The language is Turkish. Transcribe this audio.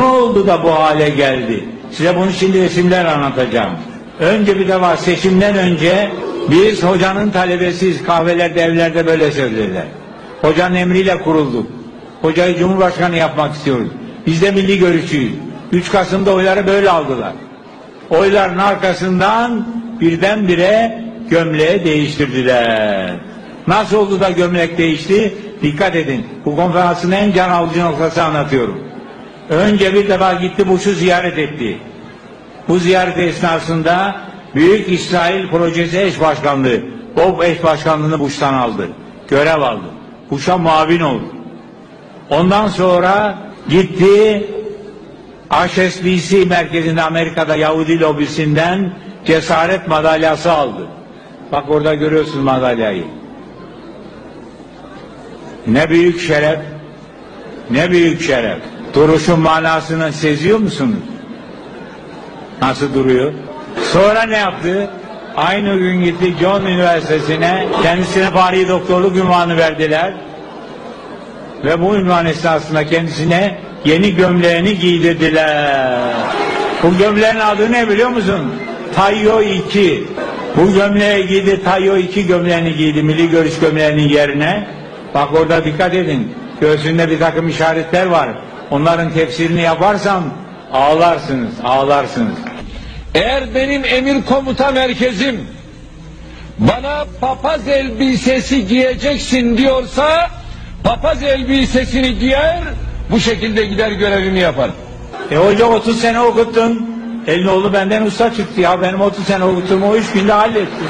Ne oldu da bu hale geldi? Size bunu şimdi resimler anlatacağım. Önce bir defa seçimden önce biz hocanın talebesiyiz. Kahvelerde, evlerde böyle söylediler. Hocanın emriyle kurulduk. Hocayı Cumhurbaşkanı yapmak istiyoruz. Biz de milli görüşçüyüz. 3 Kasım'da oyları böyle aldılar. Oyların arkasından birdenbire gömleği değiştirdiler. Nasıl oldu da gömlek değişti? Dikkat edin. Bu konferansın en can alıcı noktası anlatıyorum. Önce bir defa gitti Bush'u ziyaret etti. Bu ziyaret esnasında Büyük İsrail Projesi eş başkanlığı, o eş başkanlığını Bush'tan aldı. Görev aldı. Bush'a muavin oldu. Ondan sonra gitti HSBC merkezinde Amerika'da Yahudi lobisinden cesaret madalyası aldı. Bak orada görüyorsun madalyayı. Ne büyük şeref, ne büyük şeref. Duruşun manasını seziyor musunuz? Nasıl duruyor? Sonra ne yaptı? Aynı gün gitti John Üniversitesi'ne kendisine Paris doktorluk ünvanı verdiler. Ve bu ünvan esnasında kendisine yeni gömleğini giydirdiler. Bu gömleğin adı ne biliyor musun? Tayyo 2. Bu gömleği giydi, Tayyo 2 gömleğini giydi, milli görüş gömleğinin yerine. Bak orada dikkat edin, göğsünde bir takım işaretler var. Onların tefsirini yaparsam ağlarsınız, ağlarsınız. Eğer benim emir komuta merkezim bana papaz elbisesi giyeceksin diyorsa papaz elbisesini giyer bu şekilde gider görevimi yapar. E hoca 30 sene okuttun. Elin oğlu benden usta çıktı ya. Benim 30 sene okuttuğumu o 3 günde halletti.